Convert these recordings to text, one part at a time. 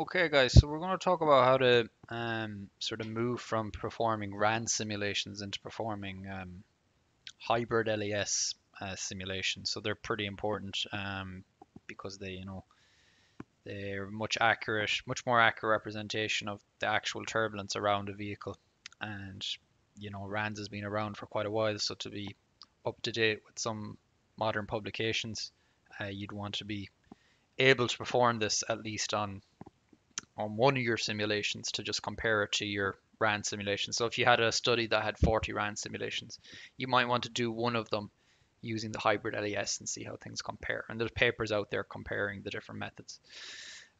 Okay, guys, so we're going to talk about how to um, sort of move from performing RANS simulations into performing um, hybrid LES uh, simulations. So they're pretty important um, because they, you know, they're much accurate, much more accurate representation of the actual turbulence around a vehicle. And, you know, RANS has been around for quite a while, so to be up to date with some modern publications, uh, you'd want to be able to perform this at least on on one of your simulations to just compare it to your RANS simulation. So if you had a study that had 40 RANS simulations, you might want to do one of them using the hybrid LES and see how things compare. And there's papers out there comparing the different methods.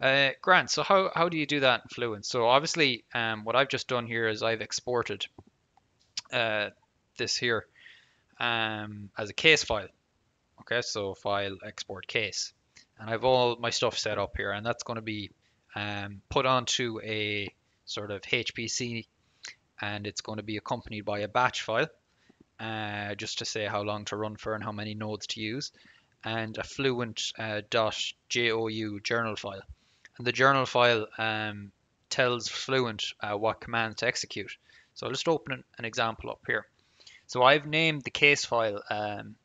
Uh, Grant, so how, how do you do that in Fluent? So obviously um, what I've just done here is I've exported uh, this here um, as a case file. Okay, so file export case. And I've all my stuff set up here and that's going to be um, put onto a sort of HPC and it's going to be accompanied by a batch file uh, just to say how long to run for and how many nodes to use and a fluent uh, .jou journal file and the journal file um, tells fluent uh, what commands to execute so I'll just open an example up here so I've named the case file um,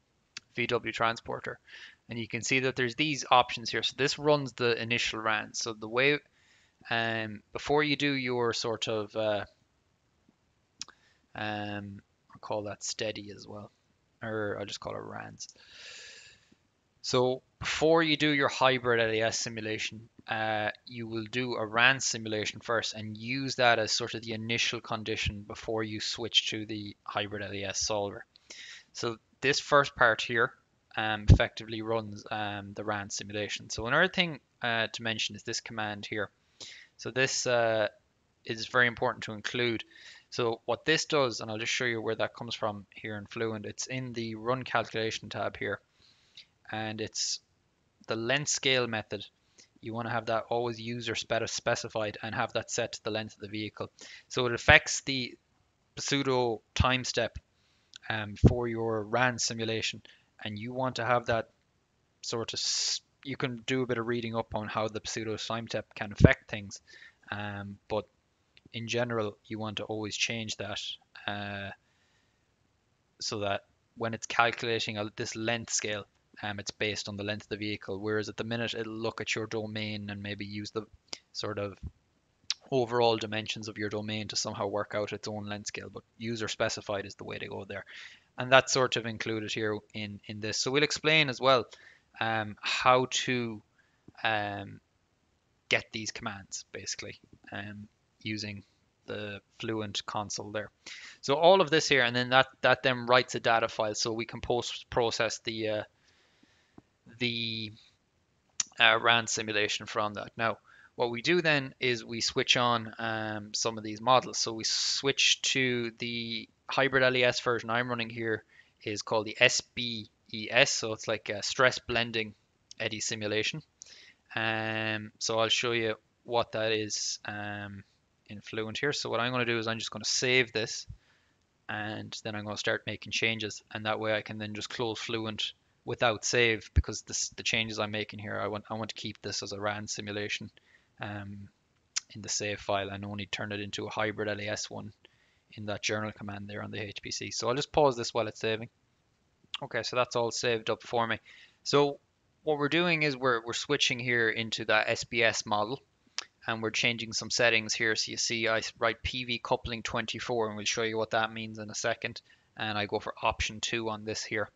VW transporter and you can see that there's these options here. So this runs the initial RANS. So the way, um, before you do your sort of, uh, um, I'll call that steady as well, or I'll just call it RANS. So before you do your hybrid LES simulation, uh, you will do a RANS simulation first and use that as sort of the initial condition before you switch to the hybrid LES solver. So this first part here um, effectively runs um, the RANS simulation. So another thing uh, to mention is this command here. So this uh, is very important to include. So what this does, and I'll just show you where that comes from here in Fluent, it's in the run calculation tab here. And it's the length scale method. You want to have that always user specified and have that set to the length of the vehicle. So it affects the pseudo time step um, for your RANS simulation and you want to have that sort of you can do a bit of reading up on how the pseudo time-step can affect things um, but in general you want to always change that uh, so that when it's calculating this length scale um, it's based on the length of the vehicle whereas at the minute it'll look at your domain and maybe use the sort of overall dimensions of your domain to somehow work out its own length scale but user specified is the way to go there and that's sort of included here in in this. So we'll explain as well um, how to um, get these commands basically um, using the Fluent console there. So all of this here, and then that that then writes a data file, so we can post process the uh, the uh, RANS simulation from that. Now, what we do then is we switch on um, some of these models. So we switch to the hybrid LES version I'm running here is called the SBES. So it's like a stress blending eddy simulation. Um, so I'll show you what that is um, in Fluent here. So what I'm going to do is I'm just going to save this and then I'm going to start making changes and that way I can then just close Fluent without save because this, the changes I'm making here I want I want to keep this as a RANS simulation um, in the save file and only turn it into a hybrid LES one in that journal command there on the HPC. So I'll just pause this while it's saving. Okay, so that's all saved up for me. So what we're doing is we're, we're switching here into that SBES model and we're changing some settings here. So you see I write PV coupling 24 and we'll show you what that means in a second. And I go for option two on this here.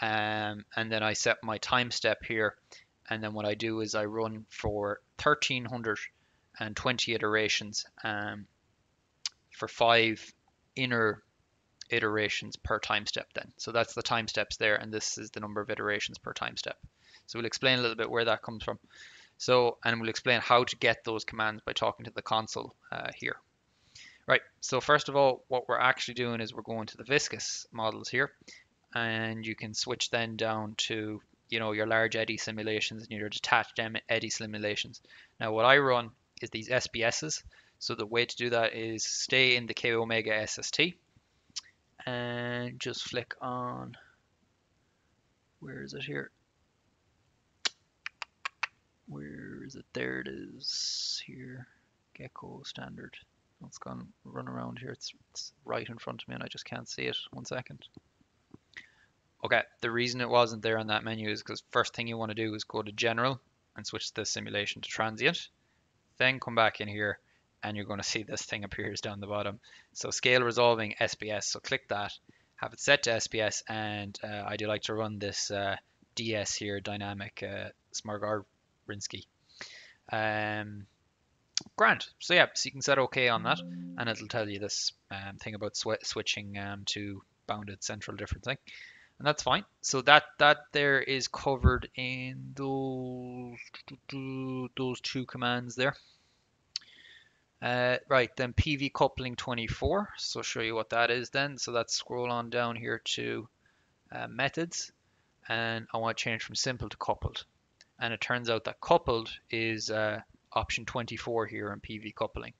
Um, and then I set my time step here. And then what I do is I run for 1320 iterations. Um, for five inner iterations per time step then. So that's the time steps there, and this is the number of iterations per time step. So we'll explain a little bit where that comes from. So, and we'll explain how to get those commands by talking to the console uh, here. Right, so first of all, what we're actually doing is we're going to the viscous models here, and you can switch then down to, you know, your large eddy simulations and your detached eddy simulations. Now, what I run is these SBESs, so the way to do that is stay in the K Omega SST and just flick on, where is it here? where is it? There it is here. Gecko standard. It's gone run around here. It's, it's right in front of me and I just can't see it. One second. Okay, the reason it wasn't there on that menu is because first thing you want to do is go to general and switch the simulation to transient. Then come back in here and you're going to see this thing appears down the bottom. So scale resolving SBES. So click that, have it set to SBES, and uh, I do like to run this uh, DS here, dynamic uh, Rinsky. Um, Grant. So yeah, so you can set OK on that, and it'll tell you this um, thing about sw switching um, to bounded central differencing, and that's fine. So that that there is covered in those those two commands there. Uh, right, then PV coupling 24. So I'll show you what that is then. So let's scroll on down here to uh, methods. And I want to change from simple to coupled. And it turns out that coupled is uh, option 24 here in PV coupling.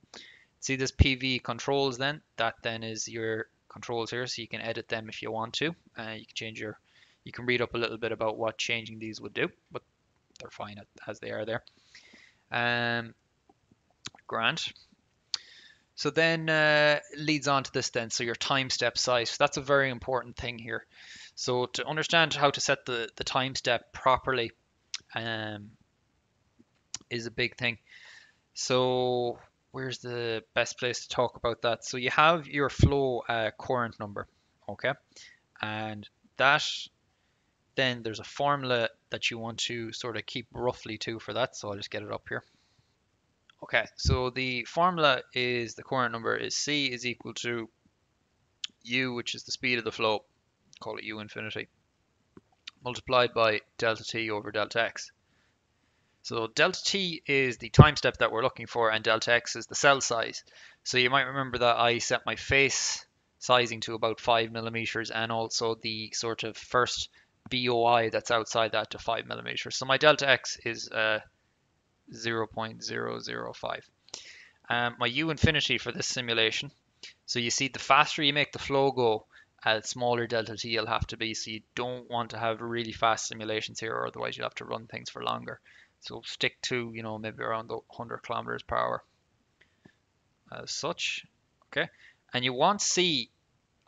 See this PV controls then? That then is your controls here. So you can edit them if you want to. Uh, you can change your, you can read up a little bit about what changing these would do. But they're fine as they are there. Um, Grant. So then uh, leads on to this then. So your time step size, that's a very important thing here. So to understand how to set the, the time step properly um, is a big thing. So where's the best place to talk about that? So you have your flow uh, Courant number, okay? And that, then there's a formula that you want to sort of keep roughly to for that. So I'll just get it up here. Okay, so the formula is the Courant number is C is equal to U, which is the speed of the flow, call it U infinity, multiplied by delta T over delta X. So delta T is the time step that we're looking for and delta X is the cell size. So you might remember that I set my face sizing to about 5 millimeters and also the sort of first BOI that's outside that to 5 millimeters. So my delta X is uh, 0.005. Um, my U infinity for this simulation. So you see the faster you make the flow go, uh, smaller delta t you'll have to be. So you don't want to have really fast simulations here, or otherwise you'll have to run things for longer. So stick to, you know, maybe around the 100 kilometers per hour as such. Okay. And you want C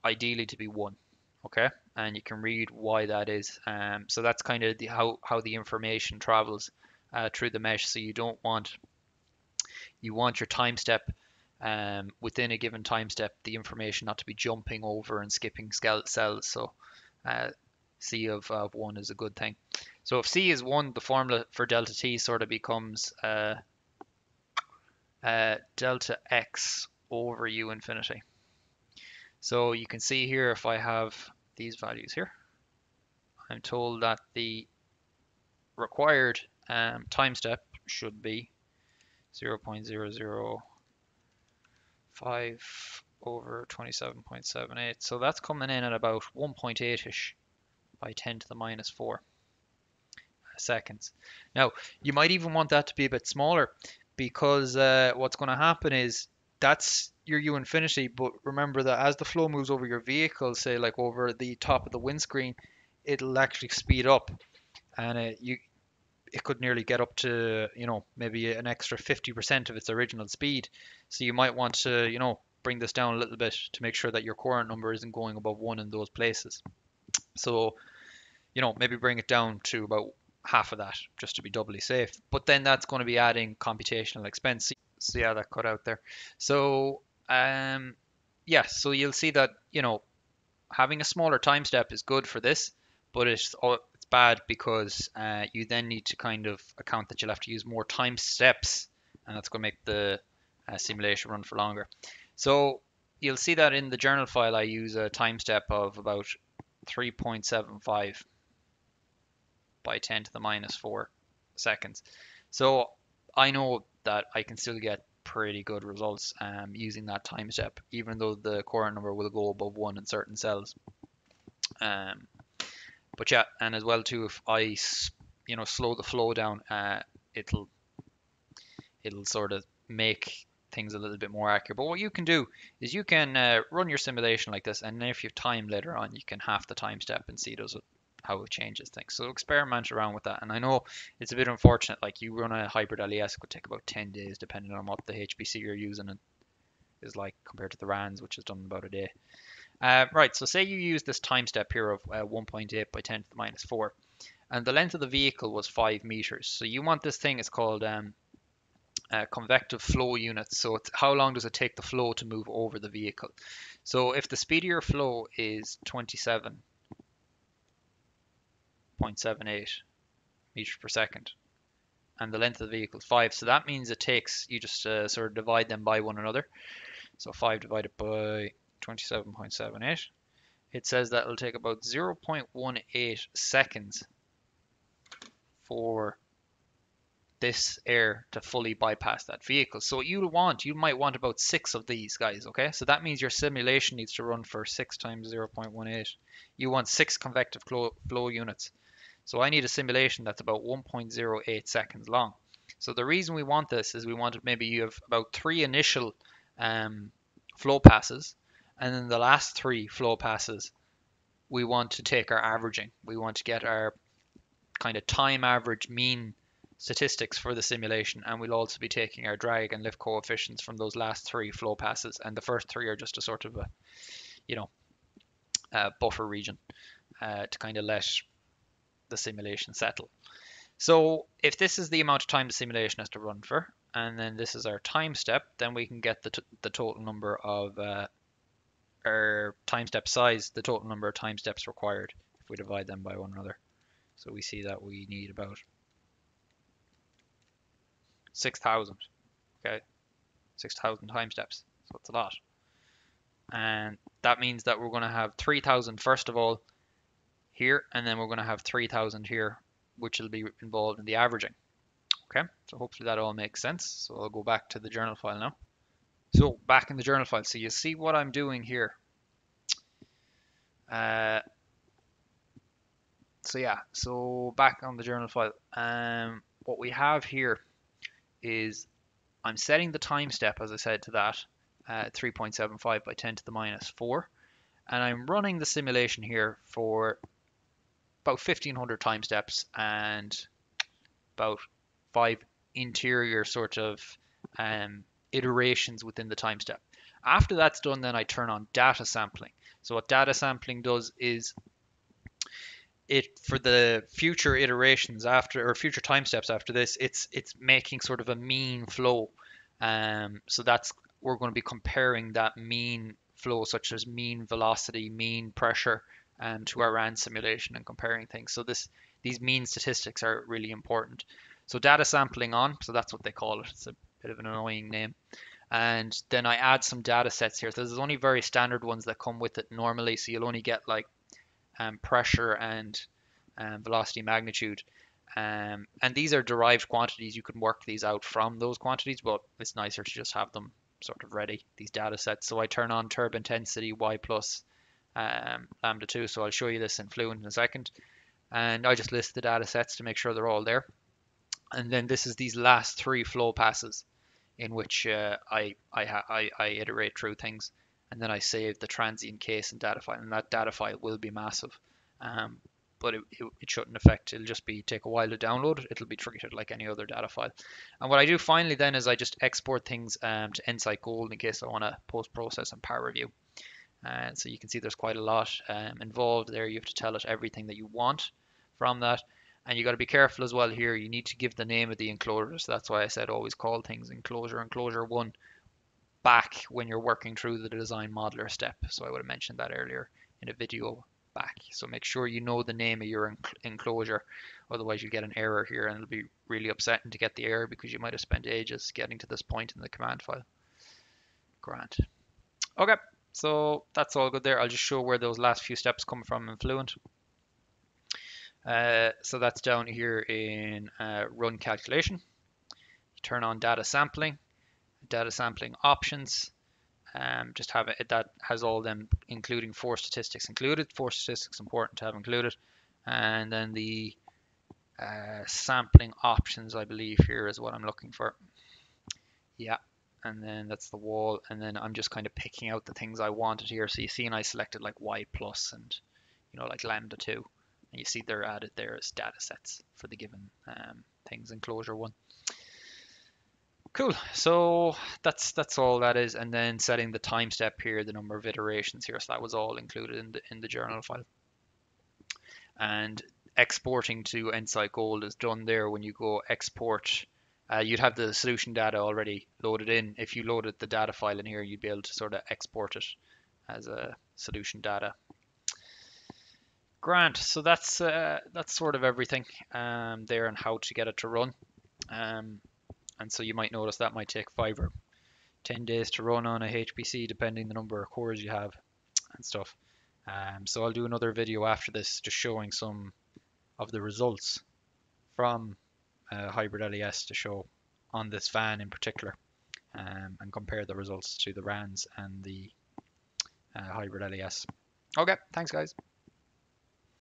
ideally to be one. Okay. And you can read why that is. Um, so that's kind of the, how, how the information travels uh, through the mesh. So you don't want you want your time step um, within a given time step, the information not to be jumping over and skipping cells. So uh, C of, of 1 is a good thing. So if C is 1, the formula for delta T sort of becomes uh, uh, delta X over U infinity. So you can see here if I have these values here, I'm told that the required um, time step should be 0 0.005 over 27.78. So that's coming in at about 1.8ish by 10 to the minus 4 seconds. Now, you might even want that to be a bit smaller because uh, what's going to happen is that's your U infinity, but remember that as the flow moves over your vehicle, say like over the top of the windscreen, it'll actually speed up and uh, you it could nearly get up to you know maybe an extra 50% of its original speed. So you might want to you know bring this down a little bit to make sure that your Courant number isn't going above one in those places. So you know maybe bring it down to about half of that just to be doubly safe. But then that's going to be adding computational expense. So yeah that cut out there. So um yeah so you'll see that you know having a smaller time step is good for this but it's bad because uh, you then need to kind of account that you'll have to use more time steps and that's going to make the uh, simulation run for longer. So you'll see that in the journal file I use a time step of about 3.75 by 10 to the minus 4 seconds. So I know that I can still get pretty good results um, using that time step, even though the Courant number will go above 1 in certain cells. Um, but yeah, and as well too, if I you know slow the flow down, uh, it'll it'll sort of make things a little bit more accurate. But what you can do is you can uh, run your simulation like this, and then if you have time later on, you can half the time step and see those how it changes things. So experiment around with that. And I know it's a bit unfortunate, like you run a hybrid LES, it could take about 10 days depending on what the HPC you're using is like compared to the RANs, which is done in about a day. Uh, right, so say you use this time step here of uh, 1.8 by 10 to the minus 4, and the length of the vehicle was 5 meters. So you want this thing, it's called um, uh, convective flow units. So how long does it take the flow to move over the vehicle? So if the speed of your flow is 27.78 meters per second, and the length of the vehicle is 5, so that means it takes, you just uh, sort of divide them by one another. So 5 divided by 27.78. It says that it'll take about 0.18 seconds for this air to fully bypass that vehicle. So what you want, you might want about six of these guys, okay? So that means your simulation needs to run for six times 0.18. You want six convective flow, flow units. So I need a simulation that's about 1.08 seconds long. So the reason we want this is we wanted maybe you have about three initial um, flow passes, and then the last three flow passes, we want to take our averaging. We want to get our kind of time average mean statistics for the simulation and we'll also be taking our drag and lift coefficients from those last three flow passes and the first three are just a sort of a you know a buffer region uh, to kind of let the simulation settle so if this is the amount of time the simulation has to run for and then this is our time step then we can get the, the total number of uh, our time step size the total number of time steps required if we divide them by one another so we see that we need about 6,000. Okay, 6,000 time steps. So it's a lot. And that means that we're going to have 3,000 first of all here, and then we're going to have 3,000 here, which will be involved in the averaging. Okay, so hopefully that all makes sense. So I'll go back to the journal file now. So back in the journal file, so you see what I'm doing here. Uh, so yeah, so back on the journal file, um, what we have here is I'm setting the time step, as I said, to that, uh, 3.75 by 10 to the minus 4. And I'm running the simulation here for about 1500 time steps and about five interior sort of um, iterations within the time step. After that's done, then I turn on data sampling. So what data sampling does is it for the future iterations after or future time steps after this it's it's making sort of a mean flow um so that's we're going to be comparing that mean flow such as mean velocity mean pressure um, to our RAN simulation and comparing things so this these mean statistics are really important so data sampling on so that's what they call it it's a bit of an annoying name and then I add some data sets here. So there's only very standard ones that come with it normally. So you'll only get like um, pressure and um, velocity magnitude. Um, and these are derived quantities. You can work these out from those quantities, but it's nicer to just have them sort of ready, these data sets. So I turn on turb intensity y plus um, lambda 2. So I'll show you this in Fluent in a second. And I just list the data sets to make sure they're all there. And then this is these last three flow passes in which uh, I, I, I, I iterate through things and then I save the transient case and data file, and that data file will be massive. Um, but it, it, it, shouldn't affect, it'll just be take a while to download, it'll be treated like any other data file. And what I do finally then is I just export things um, to EnSight Gold in case I want to post-process and ParaView. And so you can see there's quite a lot um, involved there. You have to tell it everything that you want from that. And you got to be careful as well here. You need to give the name of the enclosure. So that's why I said always call things enclosure, enclosure one back when you're working through the design modeler step. So I would have mentioned that earlier in a video back. So make sure you know the name of your enclosure, otherwise you get an error here and it'll be really upsetting to get the error because you might have spent ages getting to this point in the command file. Grant. Okay, so that's all good there. I'll just show where those last few steps come from in Fluent. Uh, so that's down here in uh, run calculation. Turn on data sampling data sampling options. Um, just have it that has all them including force statistics included. Force statistics important to have included, and then the uh, sampling options I believe here is what I'm looking for. Yeah, and then that's the wall, and then I'm just kind of picking out the things I wanted here. So you see, and I selected like y plus and you know like lambda two And you see they're added there as data sets for the given um, things enclosure one. Cool. So that's that's all that is, and then setting the time step here, the number of iterations here. So that was all included in the in the journal file. And exporting to EnSight Gold is done there when you go export. Uh, you'd have the solution data already loaded in. If you loaded the data file in here, you'd be able to sort of export it as a solution data. Grant. So that's uh, that's sort of everything um, there and how to get it to run. Um, and so you might notice that might take five or 10 days to run on a HPC depending the number of cores you have and stuff. Um, so I'll do another video after this just showing some of the results from uh, hybrid LES to show on this van in particular um, and compare the results to the RANs and the uh, hybrid LES. Okay, thanks guys.